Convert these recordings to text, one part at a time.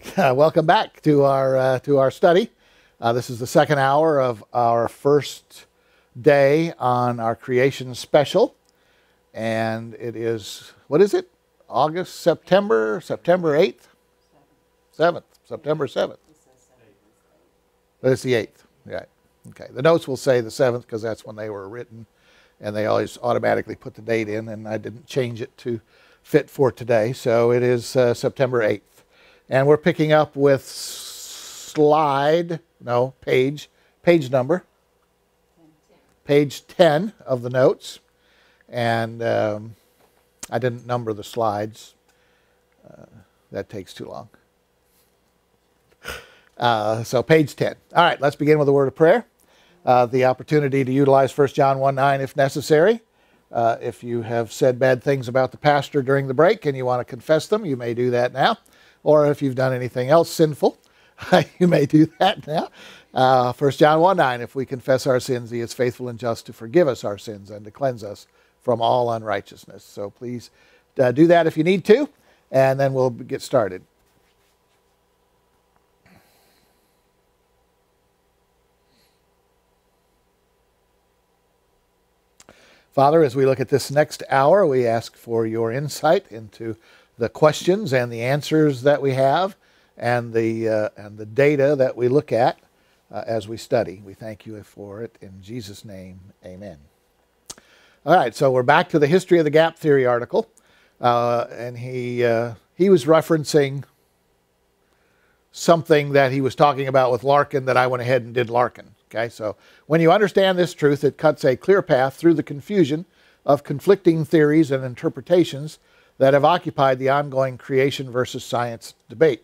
Uh, welcome back to our uh, to our study. Uh, this is the second hour of our first day on our creation special, and it is what is it? August, September, September eighth, seventh, September seventh. But it's the eighth, right? Okay. The notes will say the seventh because that's when they were written, and they always automatically put the date in, and I didn't change it to fit for today, so it is uh, September eighth. And we're picking up with slide, no, page, page number, page 10 of the notes. And um, I didn't number the slides. Uh, that takes too long. Uh, so page 10. All right, let's begin with a word of prayer. Uh, the opportunity to utilize 1 John 1 9 if necessary. Uh, if you have said bad things about the pastor during the break and you want to confess them, you may do that now or if you've done anything else sinful, you may do that now. Uh, 1 John 1 9, if we confess our sins, he is faithful and just to forgive us our sins and to cleanse us from all unrighteousness. So please uh, do that if you need to, and then we'll get started. Father, as we look at this next hour, we ask for your insight into the questions and the answers that we have and the, uh, and the data that we look at uh, as we study. We thank you for it. In Jesus' name, amen. All right, so we're back to the History of the Gap Theory article. Uh, and he, uh, he was referencing something that he was talking about with Larkin that I went ahead and did Larkin. Okay, so when you understand this truth, it cuts a clear path through the confusion of conflicting theories and interpretations that have occupied the ongoing creation versus science debate.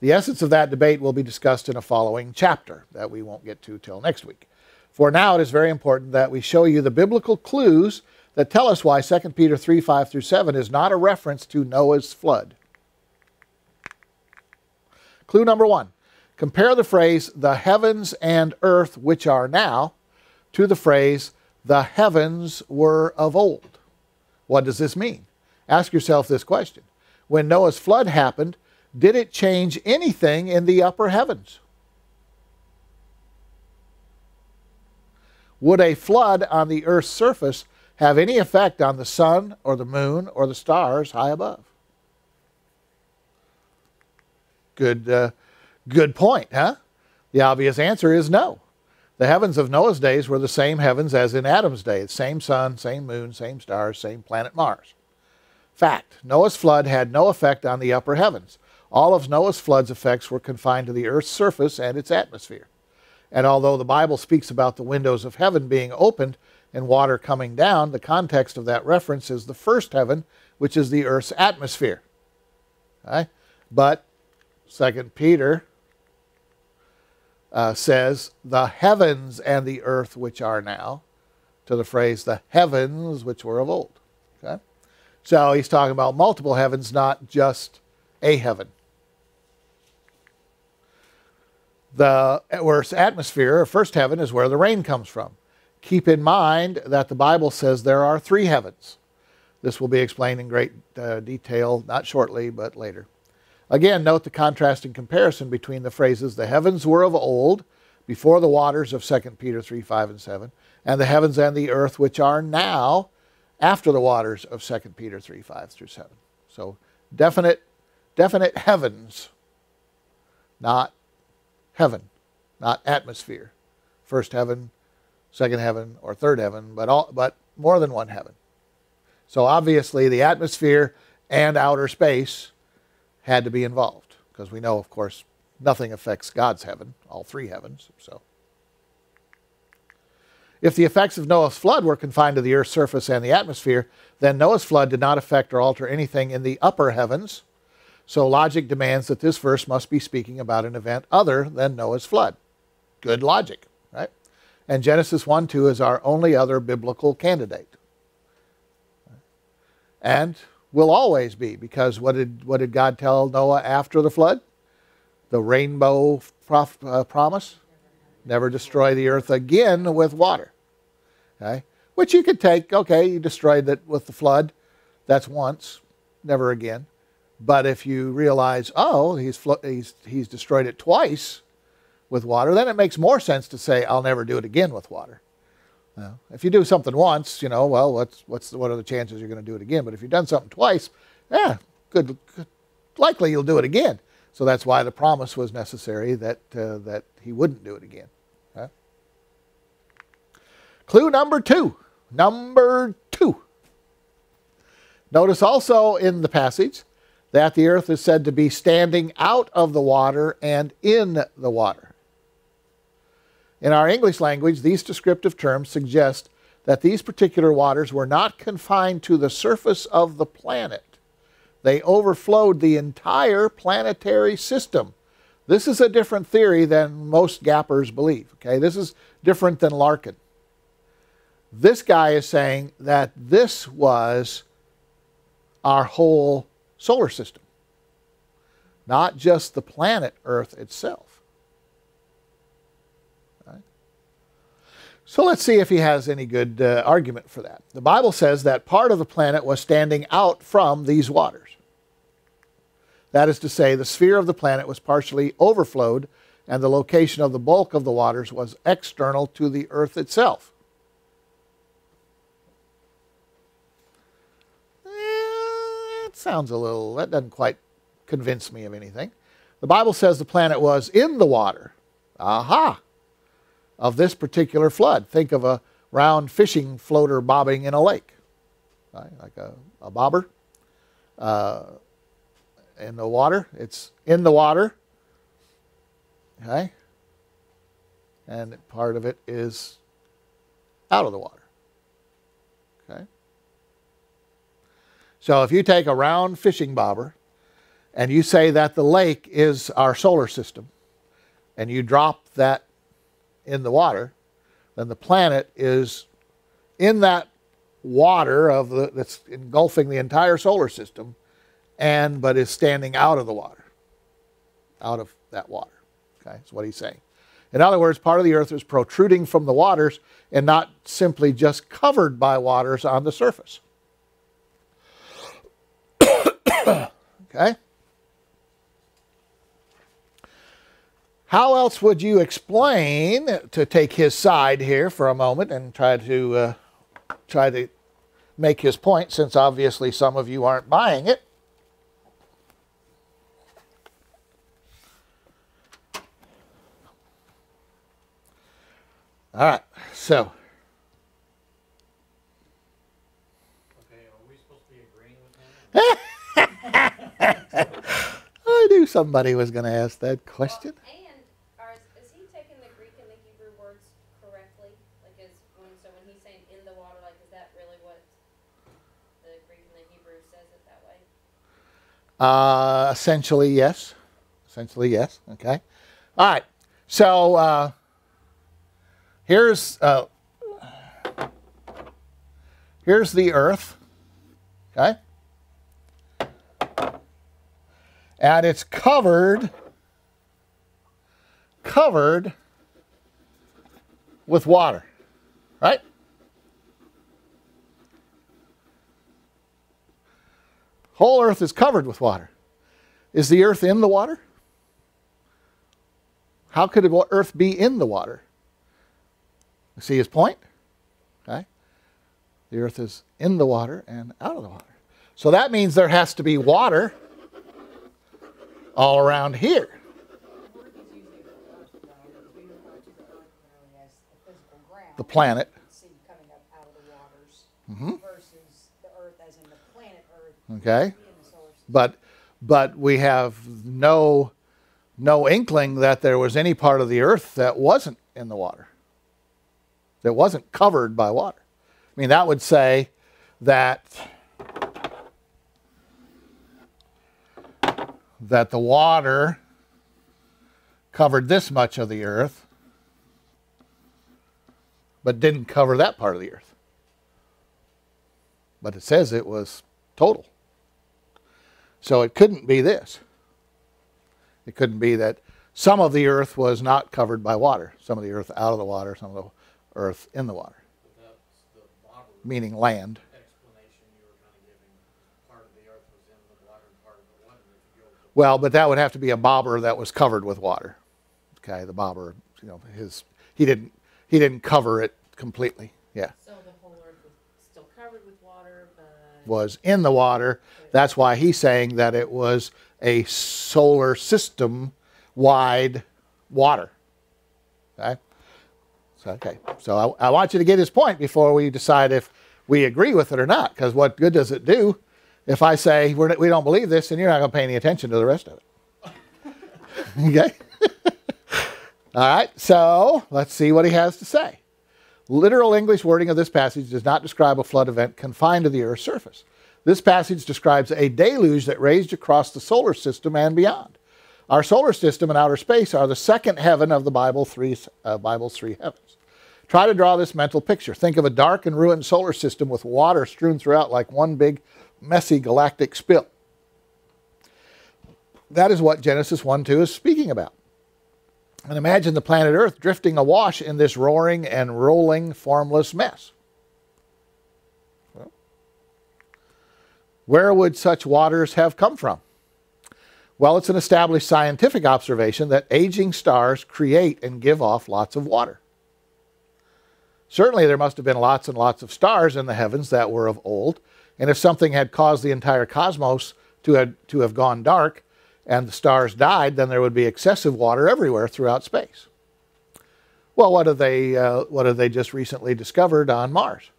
The essence of that debate will be discussed in a following chapter that we won't get to till next week. For now, it is very important that we show you the biblical clues that tell us why 2 Peter 3 5 through 7 is not a reference to Noah's flood. Clue number one compare the phrase, the heavens and earth which are now, to the phrase, the heavens were of old. What does this mean? Ask yourself this question When Noah's flood happened, did it change anything in the upper heavens? Would a flood on the earth's surface have any effect on the sun or the moon or the stars high above? Good, uh, good point, huh? The obvious answer is no. The heavens of Noah's days were the same heavens as in Adam's day same sun, same moon, same stars, same planet Mars. Fact Noah's flood had no effect on the upper heavens. All of Noah's flood's effects were confined to the earth's surface and its atmosphere. And although the Bible speaks about the windows of heaven being opened and water coming down, the context of that reference is the first heaven, which is the earth's atmosphere. But Second Peter uh, says, the heavens and the earth which are now, to the phrase, the heavens which were of old. So he's talking about multiple heavens, not just a heaven. The Earth's atmosphere, or first heaven, is where the rain comes from. Keep in mind that the Bible says there are three heavens. This will be explained in great uh, detail, not shortly, but later. Again, note the contrasting comparison between the phrases, the heavens were of old, before the waters of 2 Peter 3, 5, and 7, and the heavens and the earth which are now, after the waters of 2 Peter 3 5 through 7. So definite, definite heavens, not heaven, not atmosphere. First heaven, second heaven, or third heaven, but, all, but more than one heaven. So obviously, the atmosphere and outer space had to be involved because we know, of course, nothing affects God's heaven, all three heavens. So. If the effects of Noah's flood were confined to the earth's surface and the atmosphere, then Noah's flood did not affect or alter anything in the upper heavens. So logic demands that this verse must be speaking about an event other than Noah's flood. Good logic, right? And Genesis 1 2 is our only other biblical candidate. And will always be, because what did, what did God tell Noah after the flood? The rainbow prof, uh, promise? Never destroy the earth again with water. Okay? Which you could take, okay, you destroyed it with the flood. That's once, never again. But if you realize, oh, he's, he's, he's destroyed it twice with water, then it makes more sense to say, I'll never do it again with water. Now, if you do something once, you know, well, what's, what's the, what are the chances you're going to do it again? But if you've done something twice, yeah, good, good, likely you'll do it again. So that's why the promise was necessary that, uh, that he wouldn't do it again. Clue number two. Number two. Notice also in the passage that the earth is said to be standing out of the water and in the water. In our English language, these descriptive terms suggest that these particular waters were not confined to the surface of the planet. They overflowed the entire planetary system. This is a different theory than most gappers believe. Okay, this is different than Larkin. This guy is saying that this was our whole solar system, not just the planet Earth itself. So let's see if he has any good uh, argument for that. The Bible says that part of the planet was standing out from these waters. That is to say, the sphere of the planet was partially overflowed, and the location of the bulk of the waters was external to the earth itself. Eh, that sounds a little, that doesn't quite convince me of anything. The Bible says the planet was in the water. Aha! of this particular flood. Think of a round fishing floater bobbing in a lake, right? like a, a bobber uh, in the water. It's in the water, okay? And part of it is out of the water, okay? So if you take a round fishing bobber and you say that the lake is our solar system, and you drop that in the water, then the planet is in that water of the, that's engulfing the entire solar system, and but is standing out of the water, out of that water. Okay, that's what he's saying. In other words, part of the earth is protruding from the waters and not simply just covered by waters on the surface. Okay? How else would you explain, to take his side here for a moment and try to, uh, try to make his point, since obviously some of you aren't buying it? All right, so. Okay, are we supposed to be agreeing with him? I knew somebody was going to ask that question. Well, and are, is he taking the Greek and the Hebrew words correctly? Like, is when so when he's saying in the water, like, is that really what the Greek and the Hebrew says it that way? Uh, essentially, yes. Essentially, yes. Okay. All right. So uh, here's uh, here's the Earth. Okay. And it's covered covered with water, right? Whole earth is covered with water. Is the earth in the water? How could the earth be in the water? See his point? Okay. The earth is in the water and out of the water. So that means there has to be water all around here. The planet. Mm-hmm. Okay? But but we have no no inkling that there was any part of the earth that wasn't in the water. That wasn't covered by water. I mean that would say that that the water covered this much of the earth but didn't cover that part of the earth. But it says it was total. So it couldn't be this. It couldn't be that some of the earth was not covered by water, some of the earth out of the water, some of the earth in the water, meaning land. Well, but that would have to be a bobber that was covered with water. Okay, the bobber, you know, his he didn't he didn't cover it completely. Yeah, So the whole earth was still covered with water, but was in the water. That's why he's saying that it was a solar system wide water. Okay. So okay. So I, I want you to get his point before we decide if we agree with it or not. Because what good does it do if I say we're, we don't believe this then you're not going to pay any attention to the rest of it? okay. All right. So let's see what he has to say. Literal English wording of this passage does not describe a flood event confined to the Earth's surface. This passage describes a deluge that raged across the solar system and beyond. Our solar system and outer space are the second heaven of the Bible three, uh, Bible's three heavens. Try to draw this mental picture. Think of a dark and ruined solar system with water strewn throughout like one big, messy galactic spill. That is what Genesis 1 2 is speaking about. And imagine the planet Earth drifting awash in this roaring and rolling, formless mess. Where would such waters have come from? Well, it's an established scientific observation that aging stars create and give off lots of water. Certainly, there must have been lots and lots of stars in the heavens that were of old, and if something had caused the entire cosmos to have, to have gone dark, and the stars died, then there would be excessive water everywhere throughout space. Well, what have they, uh, what have they just recently discovered on Mars?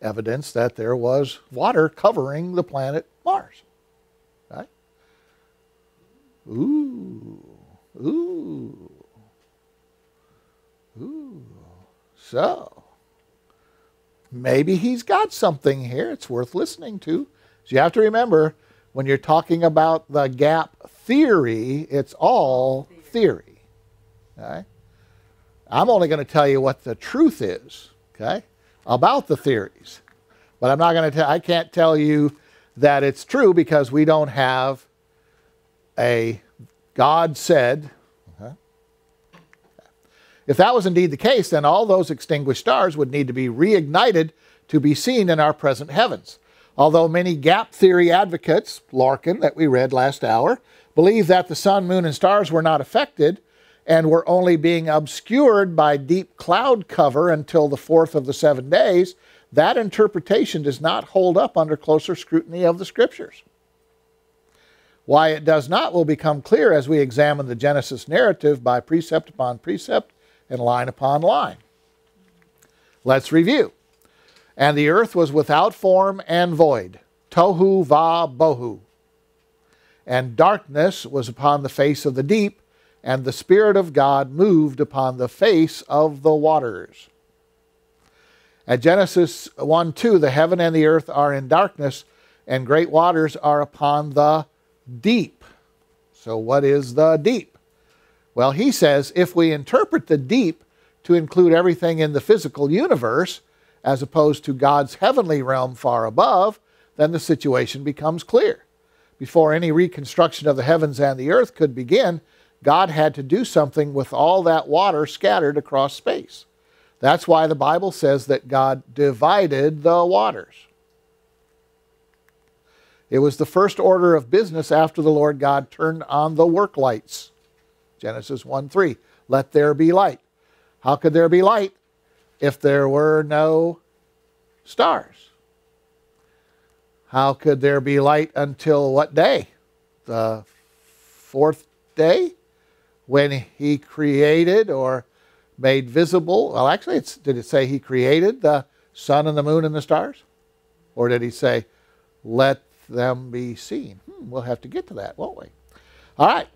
Evidence that there was water covering the planet Mars. Right? Ooh, ooh, ooh. So, maybe he's got something here. It's worth listening to. So you have to remember when you're talking about the gap theory, it's all theory. Okay? I'm only going to tell you what the truth is, okay, about the theories. But I'm not going to tell, I can't tell you that it's true because we don't have a God said. If that was indeed the case, then all those extinguished stars would need to be reignited to be seen in our present heavens. Although many gap theory advocates, Larkin, that we read last hour, believe that the sun, moon, and stars were not affected and were only being obscured by deep cloud cover until the fourth of the seven days, that interpretation does not hold up under closer scrutiny of the scriptures. Why it does not will become clear as we examine the Genesis narrative by precept upon precept and line upon line. Let's review. And the earth was without form and void, tohu va bohu. And darkness was upon the face of the deep, and the Spirit of God moved upon the face of the waters. At Genesis 1 2, the heaven and the earth are in darkness, and great waters are upon the deep. So, what is the deep? Well, he says if we interpret the deep to include everything in the physical universe, as opposed to God's heavenly realm far above, then the situation becomes clear. Before any reconstruction of the heavens and the earth could begin, God had to do something with all that water scattered across space. That's why the Bible says that God divided the waters. It was the first order of business after the Lord God turned on the work lights. Genesis 1 3. Let there be light. How could there be light if there were no stars? How could there be light until what day? The fourth day? When he created or made visible. Well, actually, did it say he created the sun and the moon and the stars? Or did he say, let them be seen? Hmm, we'll have to get to that, won't we? All right.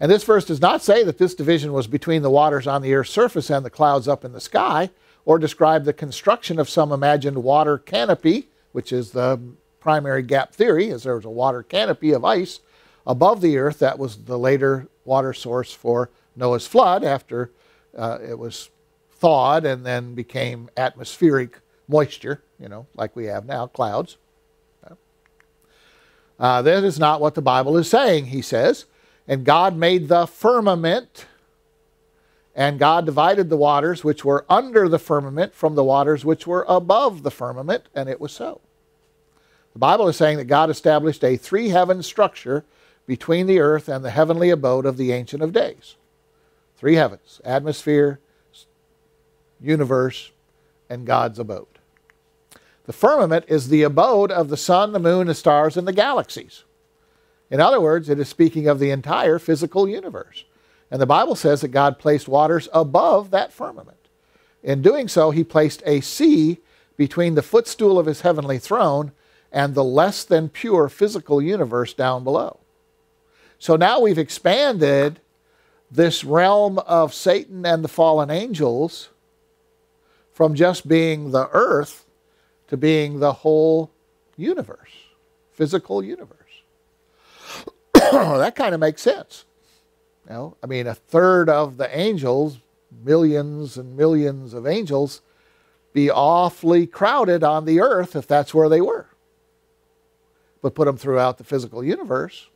And this verse does not say that this division was between the waters on the earth's surface and the clouds up in the sky, or describe the construction of some imagined water canopy, which is the primary gap theory, as there was a water canopy of ice above the earth that was the later water source for Noah's flood after uh, it was thawed and then became atmospheric moisture, you know, like we have now, clouds. Uh, that is not what the Bible is saying, he says. And God made the firmament, and God divided the waters which were under the firmament from the waters which were above the firmament, and it was so. The Bible is saying that God established a three heaven structure between the earth and the heavenly abode of the Ancient of Days. Three heavens atmosphere, universe, and God's abode. The firmament is the abode of the sun, the moon, the stars, and the galaxies. In other words, it is speaking of the entire physical universe. And the Bible says that God placed waters above that firmament. In doing so, he placed a sea between the footstool of his heavenly throne and the less than pure physical universe down below. So now we've expanded this realm of Satan and the fallen angels from just being the earth to being the whole universe, physical universe. that kind of makes sense. You know, I mean, a third of the angels, millions and millions of angels, be awfully crowded on the earth if that's where they were. But put them throughout the physical universe,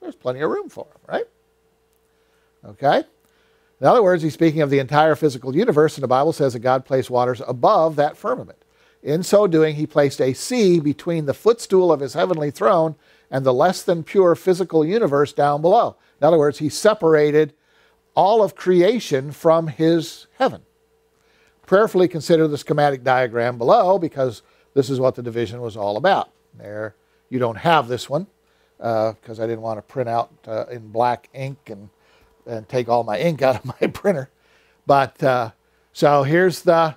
there's plenty of room for them, right? Okay? In other words, he's speaking of the entire physical universe, and the Bible says that God placed waters above that firmament. In so doing, he placed a sea between the footstool of his heavenly throne and the less than pure physical universe down below. In other words, he separated all of creation from his heaven. Prayerfully consider the schematic diagram below because this is what the division was all about. There, you don't have this one because uh, I didn't want to print out uh, in black ink and and take all my ink out of my printer. But uh, so here's the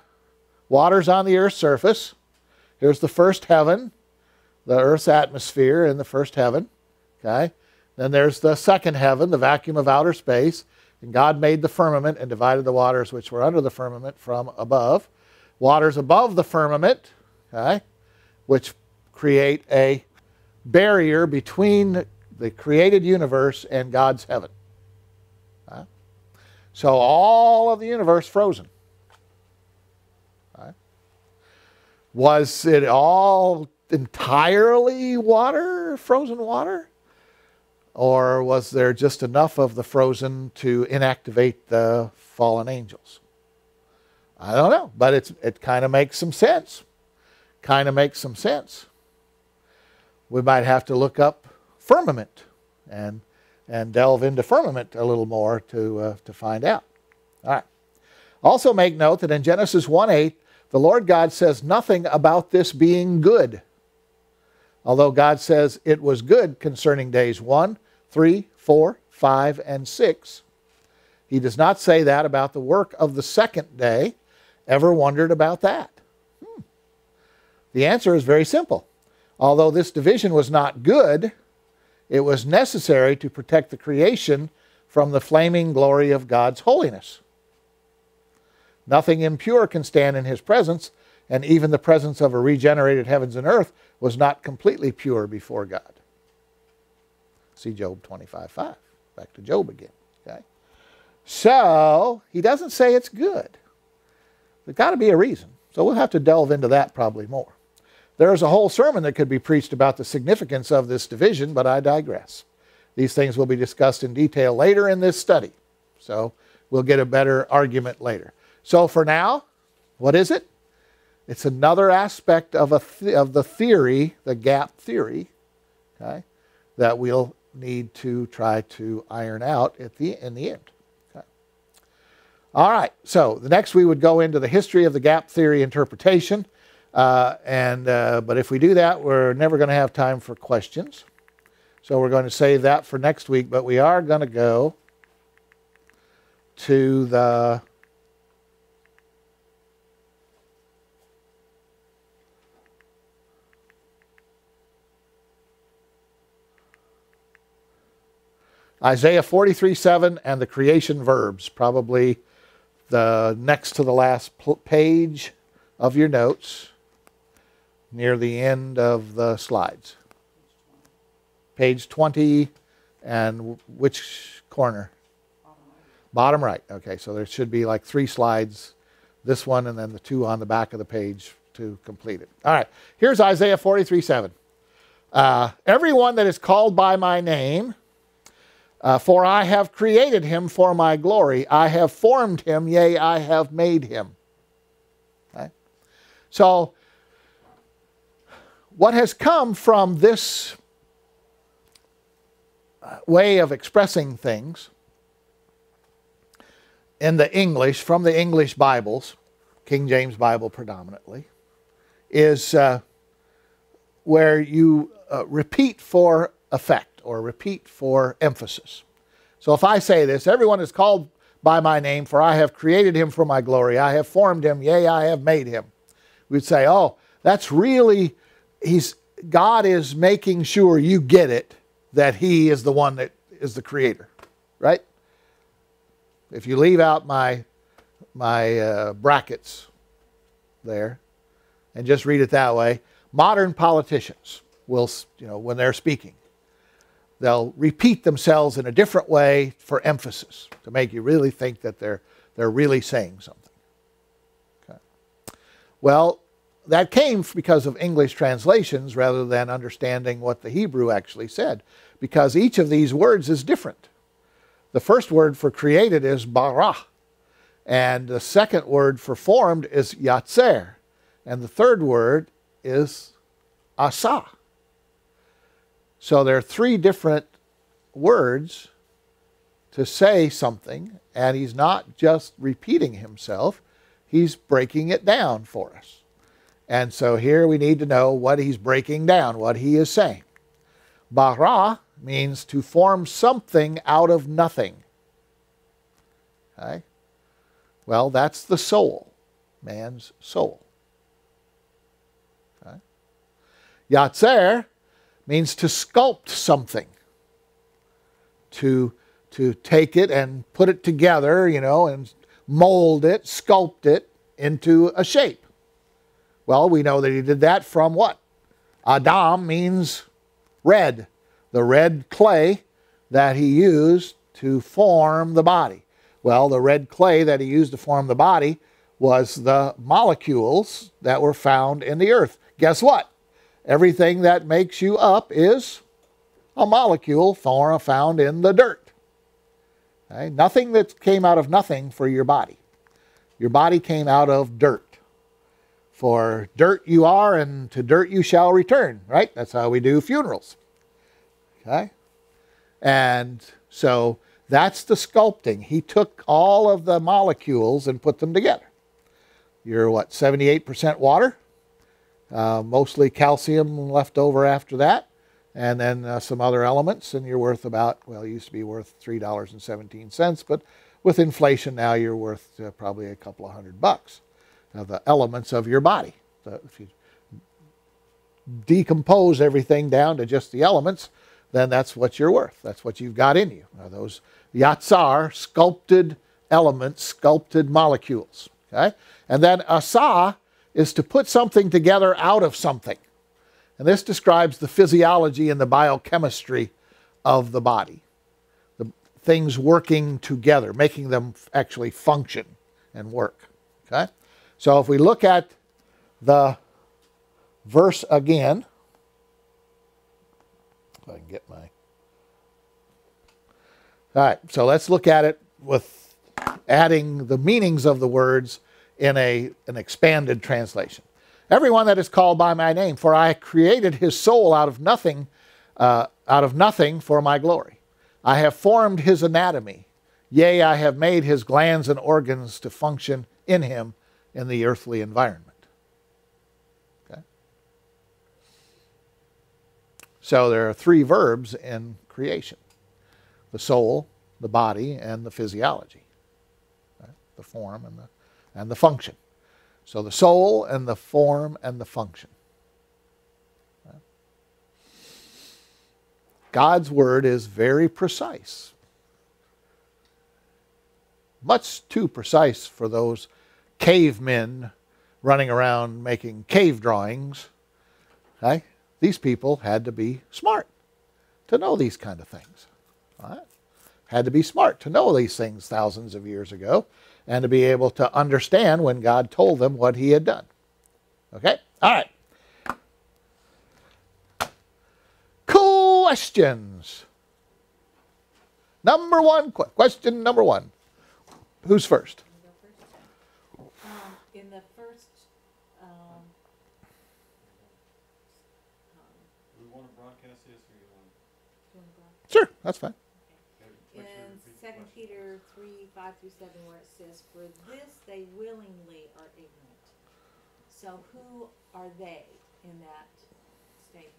waters on the earth's surface. Here's the first heaven, the earth's atmosphere in the first heaven. Okay. Then there's the second heaven, the vacuum of outer space. And God made the firmament and divided the waters which were under the firmament from above. Waters above the firmament, okay, which create a barrier between the created universe and God's heaven. So all of the universe frozen. Was it all entirely water, frozen water? Or was there just enough of the frozen to inactivate the fallen angels? I don't know, but it's, it kind of makes some sense. Kind of makes some sense. We might have to look up firmament and and delve into firmament a little more to, uh, to find out. All right. Also, make note that in Genesis 1 8, the Lord God says nothing about this being good. Although God says it was good concerning days 1, 3, 4, 5, and 6, he does not say that about the work of the second day. Ever wondered about that? Hmm. The answer is very simple. Although this division was not good, it was necessary to protect the creation from the flaming glory of God's holiness. Nothing impure can stand in his presence, and even the presence of a regenerated heavens and earth was not completely pure before God. See Job 25 5. Back to Job again. Okay? So, he doesn't say it's good. There's got to be a reason. So, we'll have to delve into that probably more. There's a whole sermon that could be preached about the significance of this division, but I digress. These things will be discussed in detail later in this study. So we'll get a better argument later. So for now, what is it? It's another aspect of, a th- of the theory, the gap theory, okay, that we'll need to try to iron out at the, in the end. Okay. All right, so the next we would go into the history of the gap theory interpretation. Uh, and uh, but if we do that, we're never going to have time for questions. So we're going to save that for next week. But we are going to go to the Isaiah 43 7 and the creation verbs, probably the next to the last page of your notes near the end of the slides. Page 20 and which corner? Bottom right. Okay, so there should be like three slides, this one and then the two on the back of the page to complete it. All right, here's Isaiah 43 7. Uh, Everyone that is called by my name, uh, for I have created him for my glory, I have formed him, yea, I have made him. Okay? So what has come from this uh, way of expressing things in the English, from the English Bibles, King James Bible predominantly, is uh, where you uh, repeat for effect or repeat for emphasis. So if I say this, everyone is called by my name, for I have created him for my glory. I have formed him, yea, I have made him. We'd say, oh, that's really, he's, God is making sure you get it that he is the one that is the creator, right? If you leave out my, my uh, brackets there and just read it that way, modern politicians will, you know, when they're speaking, they'll repeat themselves in a different way for emphasis to make you really think that they're, they're really saying something. Okay. Well, that came because of English translations rather than understanding what the Hebrew actually said, because each of these words is different. The first word for created is bara, and the second word for formed is yatzer, and the third word is asa. So there are three different words to say something, and he's not just repeating himself, he's breaking it down for us. And so here we need to know what he's breaking down, what he is saying. Bara means to form something out of nothing. Okay? Well, that's the soul, man's soul. Okay? Yatzer means to sculpt something, to, to take it and put it together, you know, and mold it, sculpt it into a shape. Well, we know that he did that from what? Adam means red, the red clay that he used to form the body. Well, the red clay that he used to form the body was the molecules that were found in the earth. Guess what? Everything that makes you up is a molecule found in the dirt. Okay? Nothing that came out of nothing for your body. Your body came out of dirt. For dirt you are, and to dirt you shall return, right? That's how we do funerals. Okay? And so that's the sculpting. He took all of the molecules and put them together. You're what, 78% water? Uh, mostly calcium left over after that, and then uh, some other elements, and you're worth about, well, it used to be worth $3.17, but with inflation now you're worth uh, probably a couple of hundred bucks. Now, the elements of your body. The, if you decompose everything down to just the elements, then that's what you're worth. That's what you've got in you. Now, those yatsar, sculpted elements, sculpted molecules. Okay? And then asa is to put something together out of something. And this describes the physiology and the biochemistry of the body. The things working together, making them actually function and work. Okay? So if we look at the verse again, if I can get my. All right, so let's look at it with adding the meanings of the words in a, an expanded translation. Everyone that is called by my name, for I created his soul out of nothing, uh, out of nothing for my glory. I have formed his anatomy. Yea, I have made his glands and organs to function in him in the earthly environment. Okay? So there are three verbs in creation the soul, the body, and the physiology, right? the form and the and the function. So the soul and the form and the function. God's word is very precise. Much too precise for those cavemen running around making cave drawings. Okay? These people had to be smart to know these kind of things. Right? Had to be smart to know these things thousands of years ago and to be able to understand when God told them what he had done. Okay? All right. Questions. Number one, question number one. Who's first? Um, in the first, um, do we want to broadcast this or? Do you wanna go? Sure, that's fine. 5 through 7 where it says, For this they willingly are ignorant. So who are they in that statement?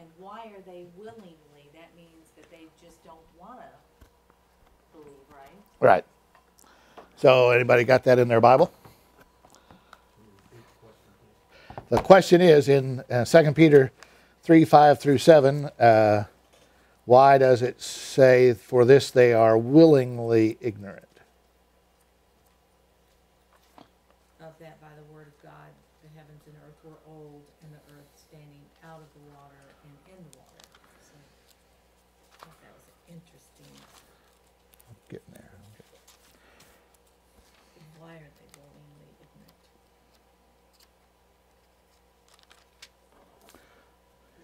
And why are they willingly? That means that they just don't want to believe, right? Right. So anybody got that in their Bible? The question is in uh, 2 Peter 3, 5 through 7, uh, why does it say, For this they are willingly ignorant? Of that by the word of God, the heavens and earth were old, and the earth standing out of the water and in the water. So, I thought that was interesting. Getting there. Why are they willingly ignorant?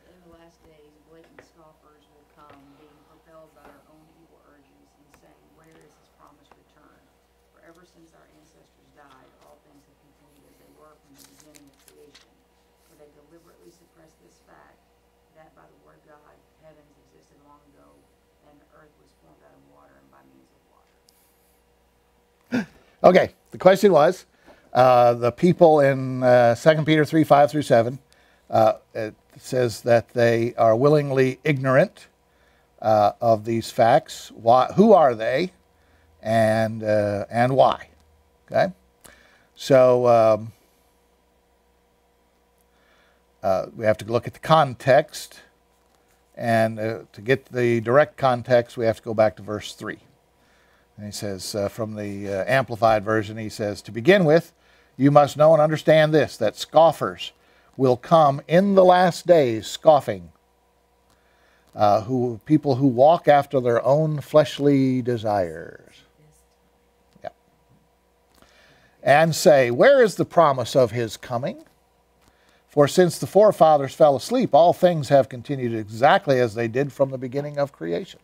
In the last days, blatant scoffers will come, being propelled by their own evil urgings, and saying, Where is his promised return? For ever since our ancestors died, all things have continued as they were from the beginning of creation. For they deliberately suppress this fact, that by the word of God, heavens existed long ago, and the earth was formed out of water and by means of water. Okay, the question was uh, the people in uh, 2 Peter 3 5 through 7. Uh, it says that they are willingly ignorant uh, of these facts. Why, who are they and, uh, and why? Okay, so um, uh, we have to look at the context. And uh, to get the direct context, we have to go back to verse 3. And he says, uh, from the uh, Amplified Version, he says, To begin with, you must know and understand this that scoffers will come in the last days scoffing, uh, who, people who walk after their own fleshly desires, This and say, Where is the promise of his coming? For since the forefathers fell asleep, all things have continued exactly as they did from the beginning of creation.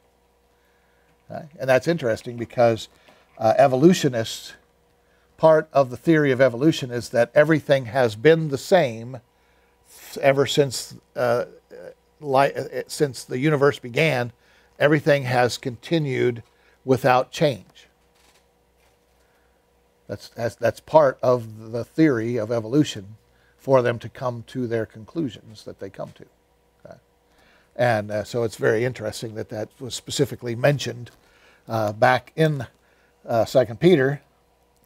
Okay? And that's interesting because uh, evolutionists, part of the theory of evolution is that everything has been the same ever since uh, uh, since the universe began. Everything has continued without change. That's, that's, that's part of the theory of evolution for them to come to their conclusions that they come to. And uh, so it's very interesting that that was specifically mentioned uh, back in uh, Second Peter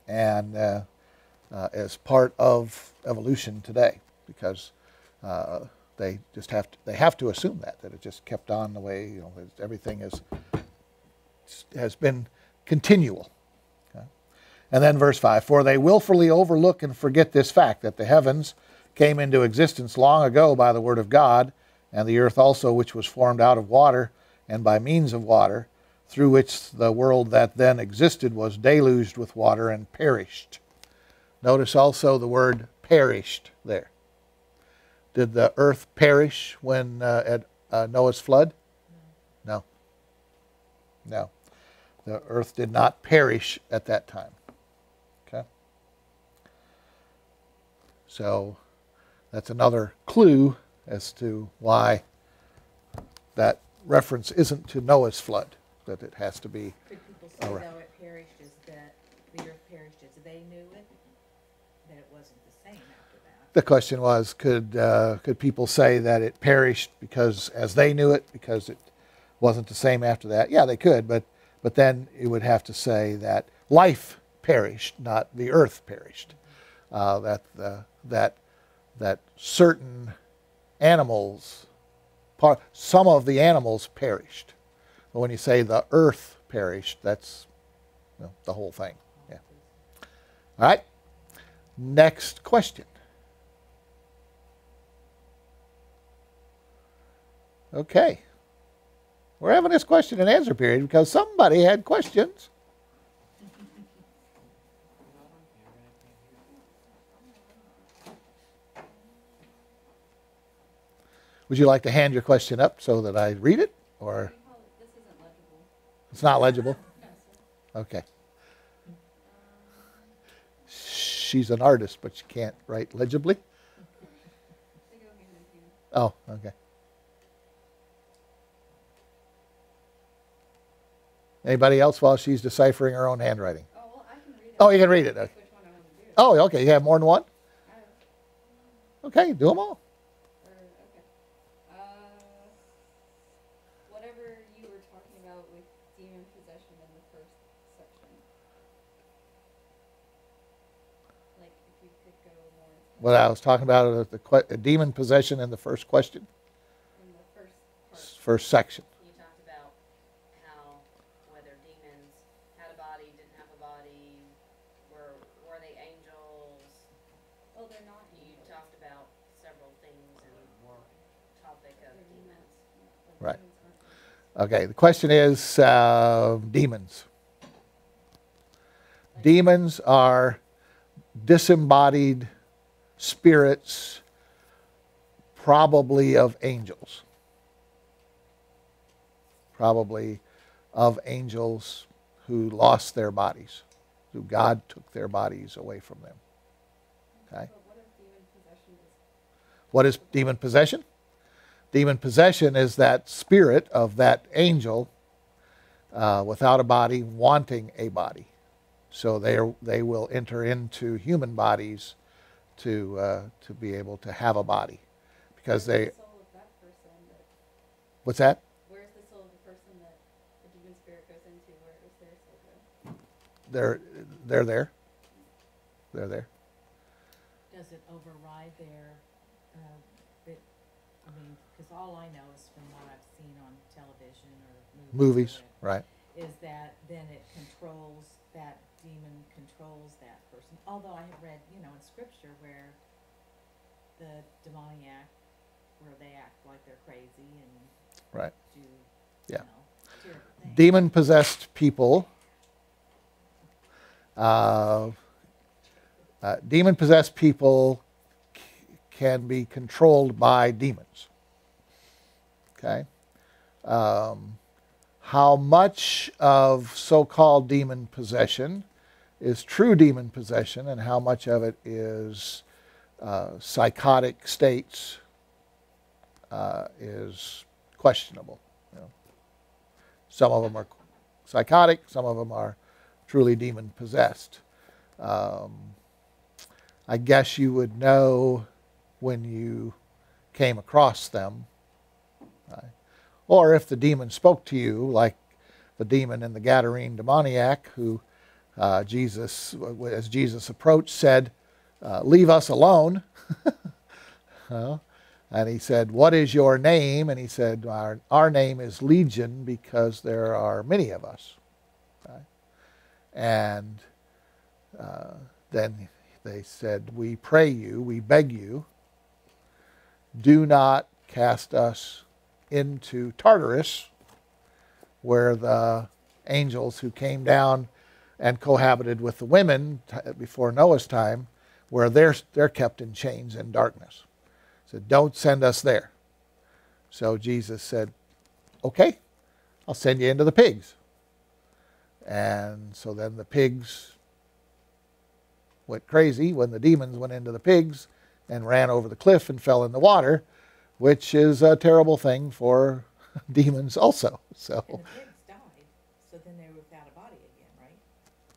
and uh, uh, as part of evolution today, because they just have to, they have to assume that that it just kept on the way you know everything is has been continual. Okay? And then verse 5 For they willfully overlook and forget this fact that the heavens came into existence long ago by the word of God, and the earth also, which was formed out of water and by means of water, through which the world that then existed was deluged with water and perished. Notice also the word perished there. Did the earth perish when uh, at uh, Noah's flood? No. No. The earth did not perish at that time. Okay? So that's another clue as to why that reference isn't to Noah's flood, that it has to be. Could people say though it perished is that the earth perished as they knew it, that it wasn't the same after that? The question was, could uh, could people say that it perished because as they knew it, because it wasn't the same after that? Yeah, they could, but but then it would have to say that life perished, not the earth perished. Uh, that uh, that that certain animals, some of the animals perished. But when you say the earth perished, that's you know, the whole thing. Yeah. All right. Next question. Okay. We're having this question and answer period because somebody had questions. Would you like to hand your question up so that I read it, or? It's not legible? Okay. She's an artist, but she can't write legibly. Oh, okay. Anybody else while she's deciphering her own handwriting? Oh, well, I can read it. Oh, you can read it. Okay. Oh, okay. You have more than one? Okay, do them all. What I was talking about, uh, the que- demon possession in the first question, in the first part. first section. You talked about how whether demons had a body, didn't have a body, were were they angels? Oh, they're not You talked about several things in topic of demons. demons. Right. Demons aren't evil. Okay, the question is uh, demons. Demons are disembodied spirits, probably of angels. Probably of angels who lost their bodies, who God took their bodies away from them. Okay? What is demon possession? Demon possession is that spirit of that angel uh, without a body wanting a body. So they are, they will enter into human bodies to uh, to be able to have a body, because Where's they the soul of that person that what's that? where's the soul of the person that the demon spirit goes into? Where is their soul go? They're they're there. They're there. Does it override their, uh, it, I mean, because all I know is from what I've seen on television or movies. or Movies, whatever, right? Is that then it controls, that demon controls that person. Although I have read, you know, in scripture where the demoniac, where they act like they're crazy and Right. do, you Yeah. know, demon possessed people uh, uh, demon possessed people c- can be controlled by demons okay um, how much of so-called demon possession is true demon possession and how much of it is uh, psychotic states uh, is questionable you know. Some of them are psychotic, some of them are truly demon possessed. Um, I guess you would know when you came across them. right? Or if the demon spoke to you, like the demon in the Gadarene demoniac, who uh, Jesus, as Jesus approached, said, uh, Leave us alone. Uh, and he said, What is your name? And he said, Our, our name is Legion because there are many of us. Okay? And uh, then they said, We pray you, we beg you, do not cast us into Tartarus, where the angels who came down and cohabited with the women before Noah's time, where they're, they're kept in chains and darkness said, Don't send us there. So Jesus said, Okay, I'll send you into the pigs. And so then the pigs went crazy when the demons went into the pigs and ran over the cliff and fell in the water, which is a terrible thing for demons also. So then they were without a body again, right?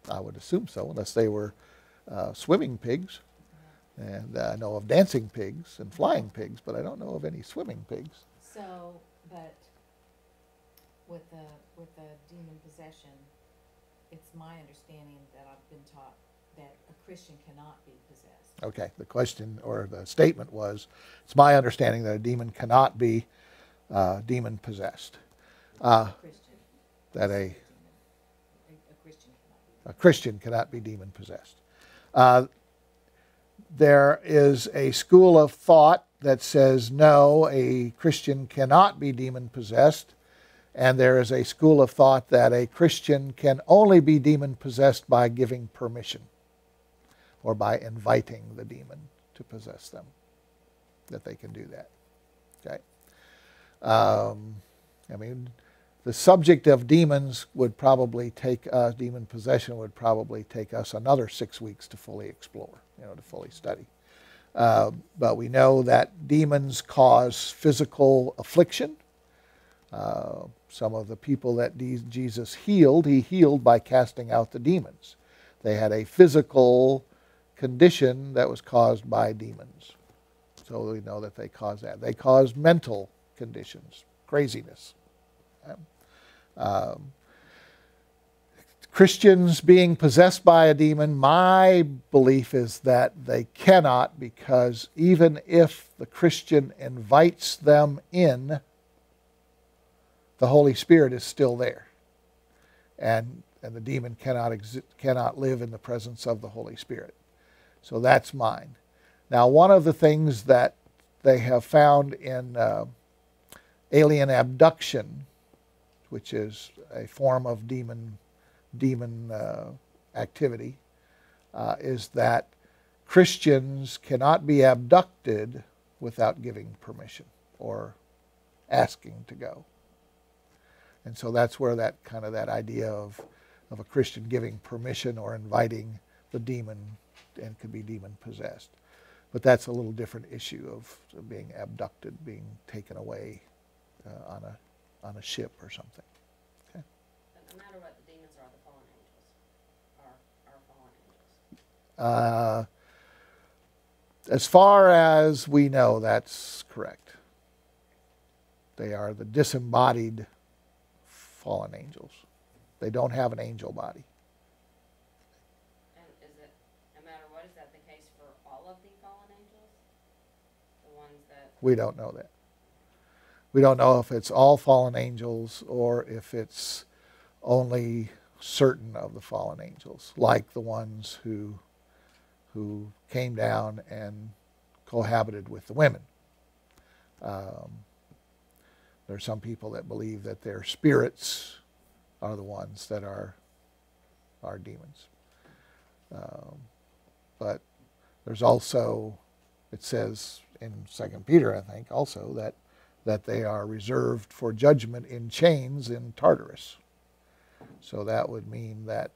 I would assume so, unless they were uh, swimming pigs. And I know of dancing pigs and flying pigs, but I don't know of any swimming pigs. So, but with the, with the demon possession, it's my understanding that I've been taught that a Christian cannot be possessed. Okay, the question or the statement was, it's my understanding that a demon cannot be uh, demon possessed. Uh, Christian. that a, A, a Christian cannot be. A Christian cannot be demon possessed. Uh, there is a school of thought that says no, a Christian cannot be demon possessed. And there is a school of thought that a Christian can only be demon possessed by giving permission or by inviting the demon to possess them, that they can do that. Okay? Um, I mean, the subject of demons would probably take us, demon possession would probably take us another six weeks to fully explore, you know, to fully study. Uh, but we know that demons cause physical affliction, Uh, some of the people that Jesus healed, he healed by casting out the demons. They had a physical condition that was caused by demons. So we know that they caused that. They caused mental conditions, craziness. Um, Christians being possessed by a demon, my belief is that they cannot because even if the Christian invites them in, the Holy Spirit is still there. And, and the demon cannot, exi- cannot live in the presence of the Holy Spirit. So that's mine. Now, one of the things that they have found in uh, alien abduction, which is a form of demon, demon uh, activity, uh, is that Christians cannot be abducted without giving permission or asking to go. And so that's where that kind of that idea of, of a Christian giving permission or inviting the demon and could be demon possessed. But that's a little different issue of being abducted, being taken away uh, on a on a ship or something. But no matter what, the demons are the fallen angels. Are, are fallen angels. Uh, as far as we know, that's correct. They are the disembodied fallen angels. They don't have an angel body. And is it, no matter what, is that the case for all of the fallen angels? The ones that, We don't know that. We don't know if it's all fallen angels or if it's only certain of the fallen angels, like the ones who who came down and cohabited with the women. Um, there are some people that believe that their spirits are the ones that are are demons. Um, but there's also, it says in Second Peter, I think, also that that they are reserved for judgment in chains in Tartarus. So that would mean that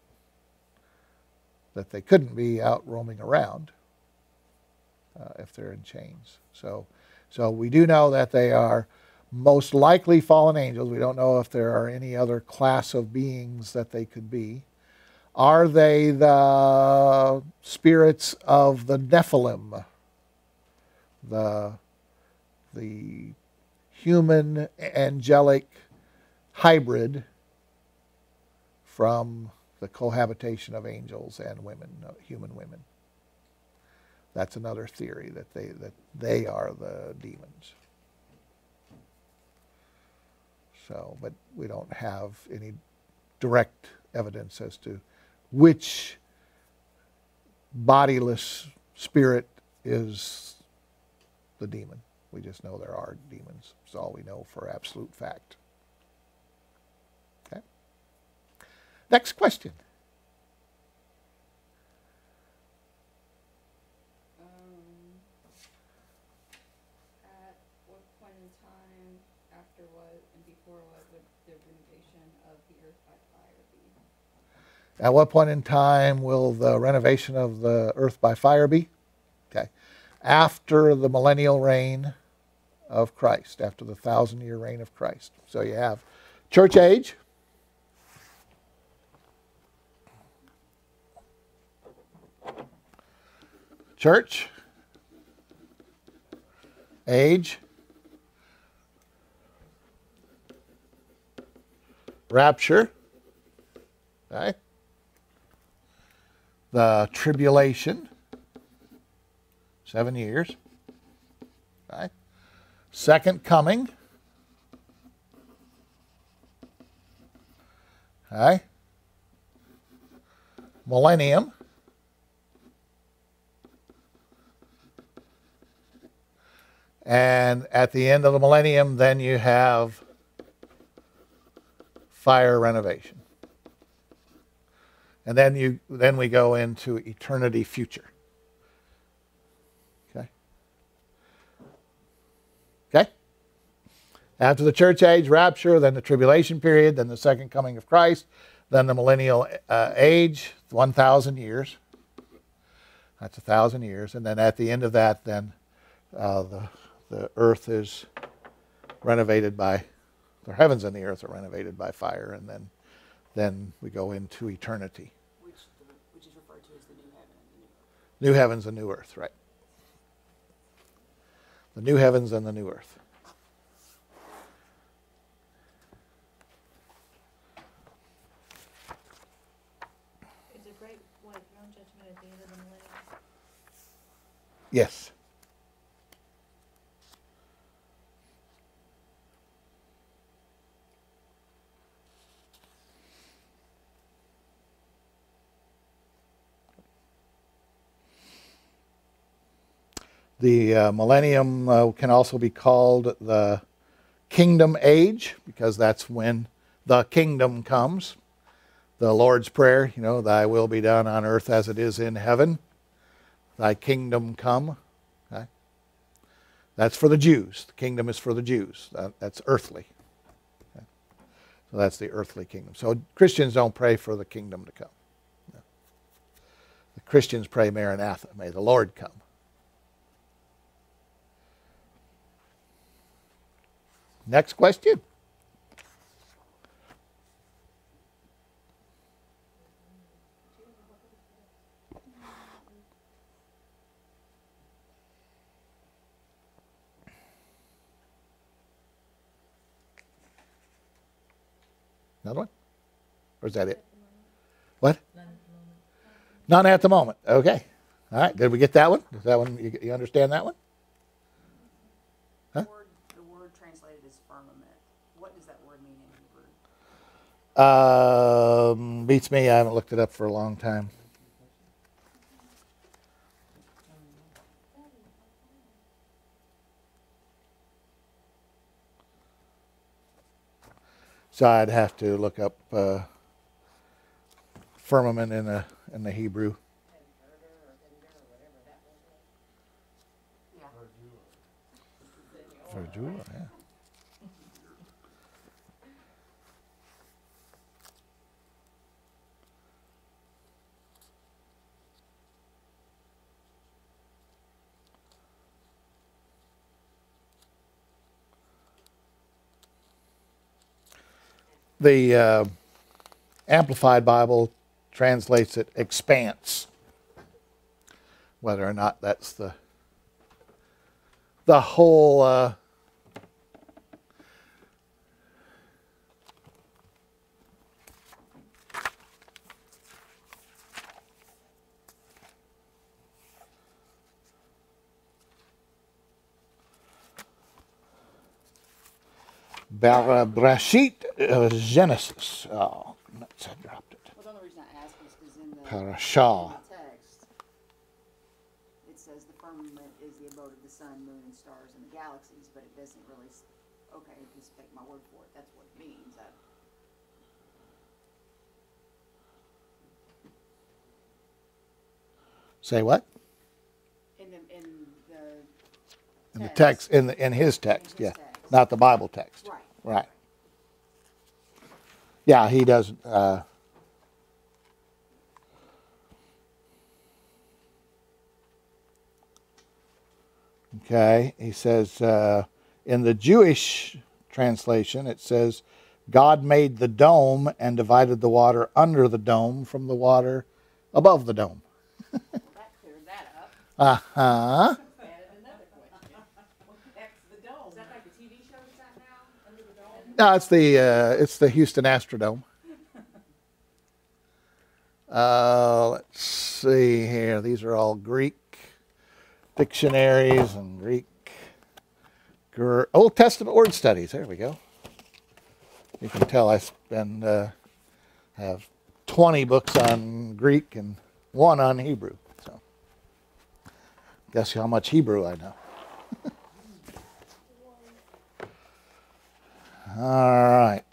that they couldn't be out roaming around uh, if they're in chains. So, so we do know that they are most likely fallen angels. We don't know if there are any other class of beings that they could be. Are they the spirits of the Nephilim? The, the human angelic hybrid from the cohabitation of angels and women, uh, human women. That's another theory that they that they are the demons. So, but we don't have any direct evidence as to which bodiless spirit is the demon. We just know there are demons. That's all we know for absolute fact. Okay. Next question. Um, at what point in time, after what and before what would the renovation of the earth by fire be? At what point in time will the renovation of the earth by fire be? After the millennial reign of Christ, after the thousand year reign of Christ. So you have church age. Church. Age. Rapture. Okay the tribulation, seven years. Right? Second coming. Okay. Millennium. And at the end of the millennium, then you have fire renovation and then you then we go into eternity future okay okay after the church age rapture then the tribulation period then the second coming of christ then the millennial uh, age 1000 years that's a thousand years and then at the end of that then uh, the, the earth is renovated by The heavens and the earth are renovated by fire, and then then we go into eternity. Which, which is referred to as the new heaven and the new earth. New heavens and new earth, right? The new heavens and the new earth. Is a great white throne judgment at the end of the millennium? Yes. The uh, millennium uh, can also be called the kingdom age because that's when the kingdom comes. The Lord's Prayer, you know, thy will be done on earth as it is in heaven. Thy kingdom come. Okay? That's for the Jews. The kingdom is for the Jews. That, that's earthly. Okay? So that's the earthly kingdom. So Christians don't pray for the kingdom to come. No. The Christians pray, Maranatha, may the Lord come. Next question. Another one? Or is that it? What? None at the moment. Okay. All right. Did we get that one? Is that one? You, you understand that one? Huh? The word, the word translated as firmament, what does that word mean in Hebrew? Um, beats me. I haven't looked it up for a long time. So I'd have to look up uh, firmament in the in the Hebrew. Verdura, yeah. The uh, Amplified Bible translates it expanse. Whether or not that's the the whole uh, Bar- Brashit uh, Genesis. Oh, nuts, I dropped it. Well, the only reason I ask is because in the, in the text, it says the firmament is the abode of the sun, moon, and stars, and the galaxies, but it doesn't really, okay, just take my word for it, that's what it means. I, Say what? in the, in the. In the text, in the in his text, his yeah, text. not the Bible text. Right. Right. Yeah, he doesn't. Uh, okay, he says uh, in the Jewish translation, it says, God made the dome and divided the water under the dome from the water above the dome. Well, that cleared that up. Uh huh. Added another question. What the heck's the dome? Is that like the TV show it's at now, Under the Dome? No, it's the uh, it's the Houston Astrodome. Uh, let's see here. These are all Greek dictionaries and Greek Gr- Old Testament word studies. There we go. You can tell I spend uh, have 20 books on Greek and one on Hebrew. So, guess how much Hebrew I know. All right.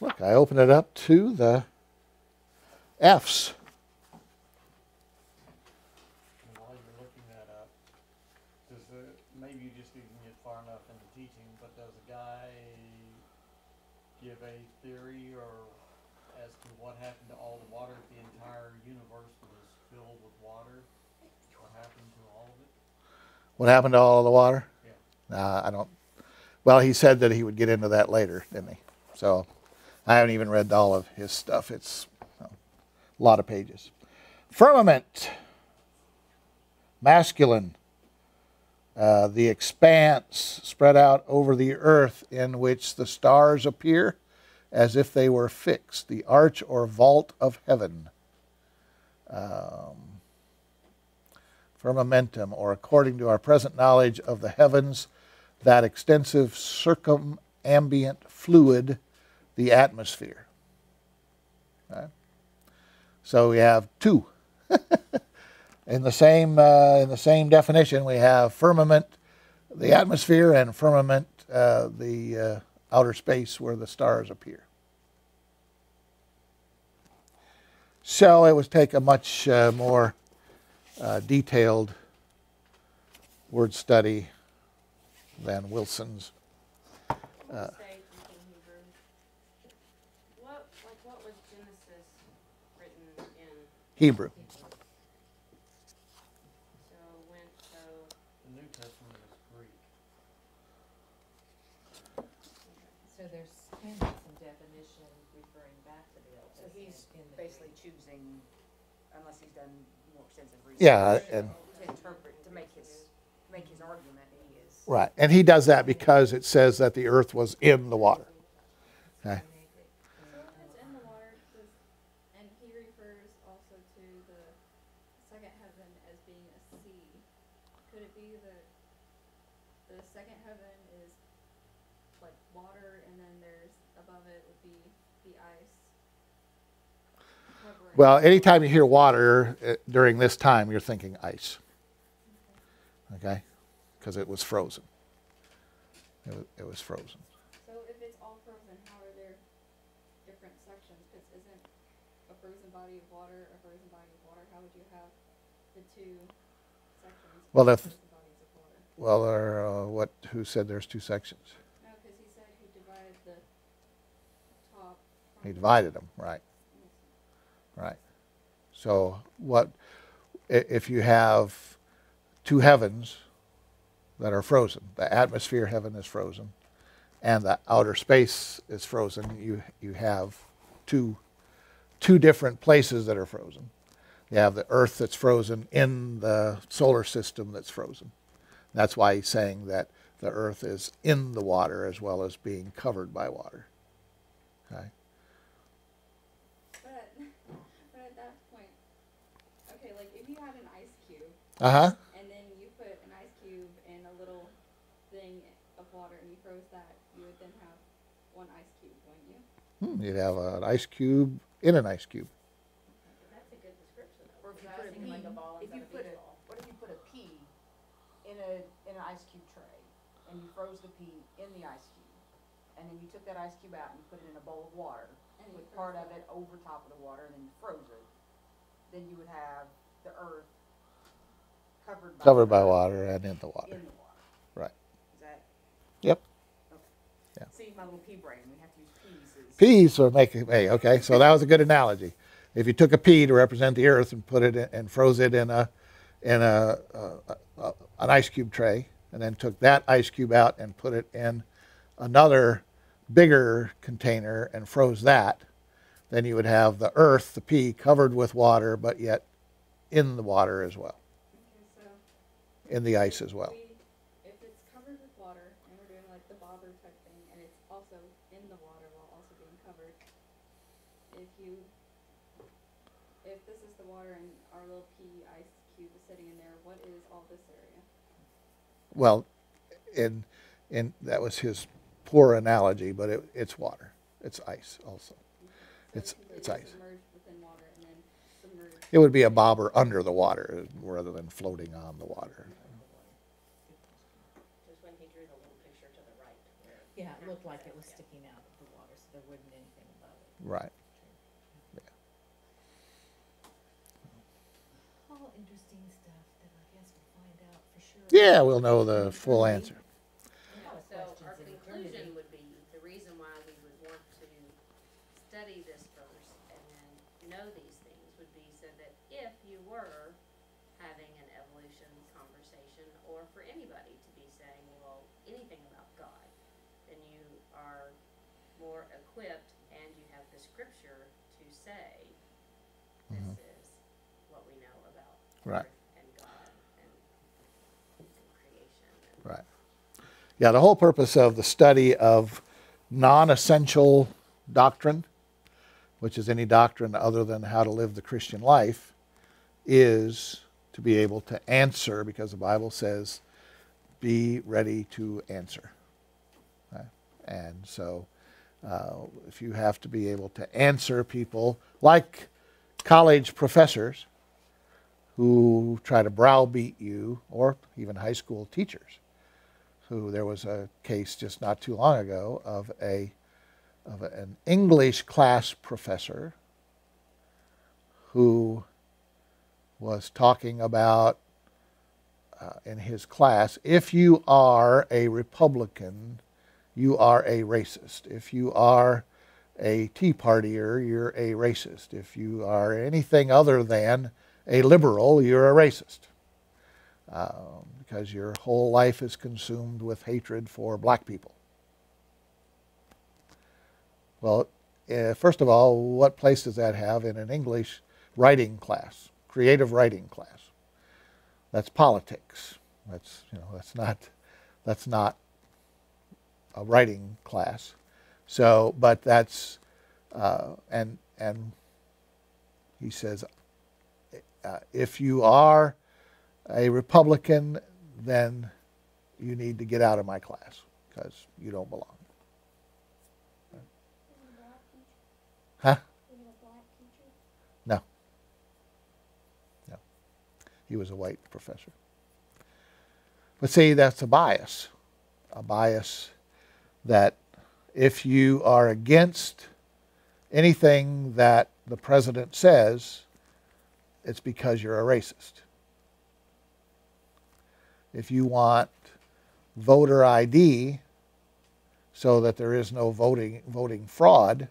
Look, I open it up to the F's. While you're looking that up, does the, maybe you just didn't get far enough into teaching, but does a guy give a theory or as to what happened to all the water if the entire universe was filled with water? What happened to all of it? What happened to all of the water? Yeah. Nah, I don't. Well, he said that he would get into that later, didn't he? So I haven't even read all of his stuff. It's a lot of pages. Firmament, masculine, uh, the expanse spread out over the earth in which the stars appear as if they were fixed, the arch or vault of heaven. Um, firmamentum, or according to our present knowledge of the heavens, that extensive circumambient fluid, the atmosphere. Okay? So we have two. in the same uh, in the same definition, we have firmament, the atmosphere, and firmament, uh, the uh, outer space where the stars appear. So it would take a much uh, more uh, detailed word study than Wilson's. Uh, Hebrew? What, like, what was Genesis written in? Hebrew. So when, so, The New Testament is Greek. So there's kind of some definition referring back to the Old Testament. So he's in the basically Greek. choosing, unless he's done more extensive research. Yeah, and To interpret, to make his, to make his argument, he is. Right, and he does that because it says that the earth was in the water. Okay. So if it's in the water, does, and he refers also to the second heaven as being a sea, could it be that the second heaven is like water and then there's above it would be the ice? Well, anytime you hear water uh, during this time, you're thinking ice. Okay? Because it was frozen. It was, it was frozen. So if it's all frozen, how are there different sections? Cause isn't a frozen body of water a frozen body of water? How would you have the two sections? Well, if- frozen bodies of water? Well, there, uh, what? Who said there's two sections? No, cause he said he divided the top. He divided them, right? Right. So what? If you have two heavens that are frozen, the atmosphere heaven is frozen, and the outer space is frozen. You you have two two different places that are frozen. You have the Earth that's frozen in the solar system that's frozen. That's why he's saying that the Earth is in the water as well as being covered by water. Okay. But, but at that point, okay, like if you had an ice cube Uh huh. and then you put an ice cube in a little thing of water and you froze that, you would then have one ice cube, wouldn't you? Hmm, you'd have an ice cube in an ice cube. that's a good description Or though. if you put a thinking like pea, a ball if you instead put a, baseball. what if you put a pea in a, in an ice cube tray, and you froze the pea in the ice cube, and then you took that ice cube out and you put it in a bowl of water, And you put part of it over top of the water, and then you froze it, then you would have the earth covered by. Covered by water and in the water. In the water. Right. Is that? Yep. Okay. Yeah. See, my little pea brain, we have to use peas as. Peas are making hay. Okay, so that was a good analogy. If you took a pea to represent the earth and put it in, and froze it in a in a, a, a an ice cube tray, and then took that ice cube out and put it in another bigger container and froze that, then you would have the earth, the pea, covered with water, but yet in the water as well, in the ice as well. We, if it's covered with water and we're doing like the bobber type thing and it's also in the water while also being covered, if you, if this is the water and our little pea ice cube is sitting in there, what is all this area? Well, and and that was his poor analogy, but it, it's water. It's ice also. So It's- it's ice. Submerged within water and then submerged. It would be a bobber under the water rather than floating on the water. Just when he drew the little picture to the right. Yeah, it looked like it was sticking out of the water, so there wasn't anything above it. Right. All interesting stuff that I guess we'll find out for sure. Yeah, we'll know the full answer. So our conclusion would be, the reason why we would want to study this verse and know these things would be so that if you were having an evolution conversation, or for anybody to be saying, well, anything about God, then you are more equipped and you have the scripture to say, this is what we know about Right. earth and God and, and creation. And Right. Yeah, the whole purpose of the study of non essential doctrine, which is any doctrine other than how to live the Christian life, is to be able to answer, because the Bible says, be ready to answer. Right? And so, uh, if you have to be able to answer people like college professors who try to browbeat you, or even high school teachers, who there was a case just not too long ago of a of an English class professor who was talking about uh, in his class if you are a Republican, you are a racist. If you are a Tea Partier, you're a racist. If you are anything other than a liberal, you're a racist. Um, because your whole life is consumed with hatred for black people. Well, uh, first of all, what place does that have in an English writing class, creative writing class? That's politics. That's you know that's not that's not a writing class. So, but that's uh, and and he says uh, if you are a Republican, then you need to get out of my class because you don't belong. Huh? No. No. He was a white professor. But see, that's a bias. A bias that if you are against anything that the president says, it's because you're a racist. If you want voter ID so that there is no voting voting fraud,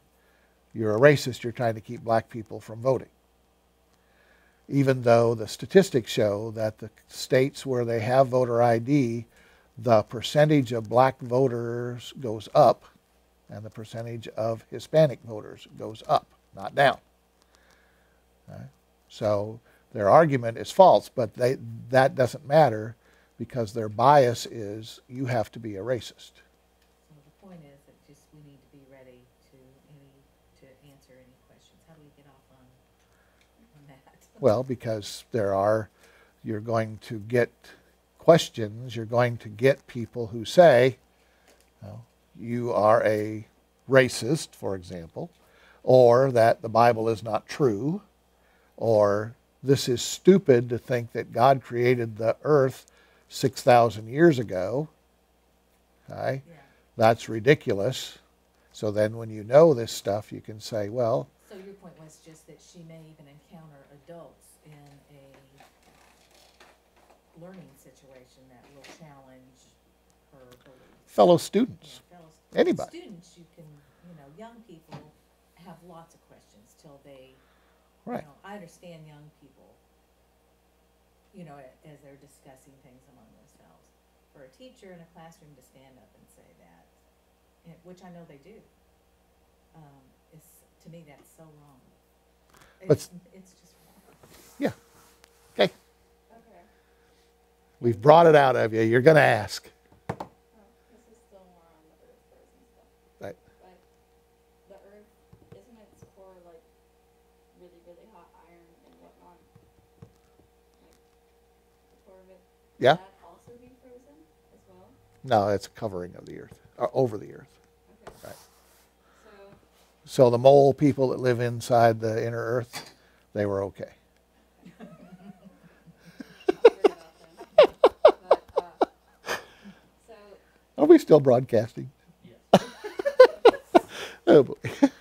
you're a racist. You're trying to keep black people from voting. Even though the statistics show that the states where they have voter ID, the percentage of black voters goes up and the percentage of Hispanic voters goes up, not down. Right? So their argument is false, but they, that doesn't matter because their bias is you have to be a racist. So the point is that just we need to be ready to any, to answer any questions. How do we get off on, on that? Well, because there are, you're going to get questions, you're going to get people who say, well, you are a racist, for example, or that the Bible is not true, or this is stupid to think that God created the earth 6,000 years ago. Okay? Yeah. That's ridiculous. So then when you know this stuff, you can say, well, So your point was just that she may even encounter adults in a learning situation that will challenge her beliefs. fellow Yeah, students, fellow stu- Anybody. Students, you can, you know, young people have lots of questions till they, you right? know, I understand young people, you know, as they're discussing things among themselves. For a teacher in a classroom to stand up and say that, which I know they do, um, is, to me, that's so wrong. It's, it's just wrong. Yeah. Okay. Okay. We've brought it out of you. You're going to ask. Oh, this is still more on the earth frozen stuff. Right. But the earth, isn't its core like really, really hot iron and whatnot? Like the core of it? Yeah. That also be frozen as well? No, it's a covering of the earth, or over the earth. Okay. Right. So So the mole people that live inside the inner earth, they were okay. not worried about them. But, uh, so Are we still broadcasting? Yes. Oh boy.